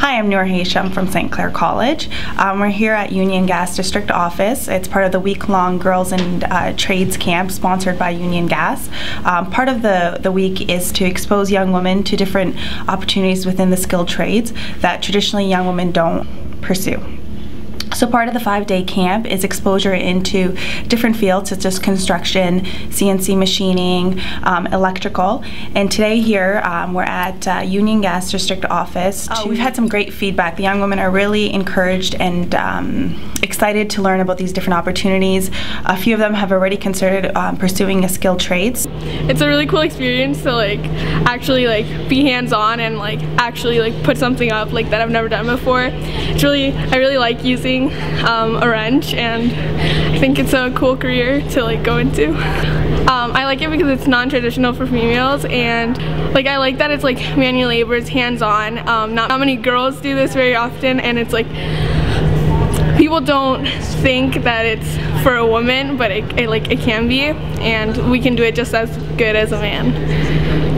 Hi, I'm Nour Hachen from St. Clair College. Um, we're here at Union Gas District Office. It's part of the week-long Girls in uh, Trades camp sponsored by Union Gas. Um, part of the, the week is to expose young women to different opportunities within the skilled trades that traditionally young women don't pursue. So part of the five-day camp is exposure into different fields such as construction, CNC machining, um, electrical. And today here um, we're at uh, Union Gas District Office. Uh, we've had some great feedback. The young women are really encouraged and um, excited to learn about these different opportunities. A few of them have already considered um, pursuing a skilled trades. It's a really cool experience to like actually like be hands-on and like actually like put something up like that I've never done before. It's really I really like using um, a wrench and I think it's a cool career to like go into. Um, I like it because it's non-traditional for females and like I like that it's like manual labor, it's hands-on. Um, not, not many girls do this very often and it's like people don't think that it's for a woman but it, it like it can be and we can do it just as good as a man.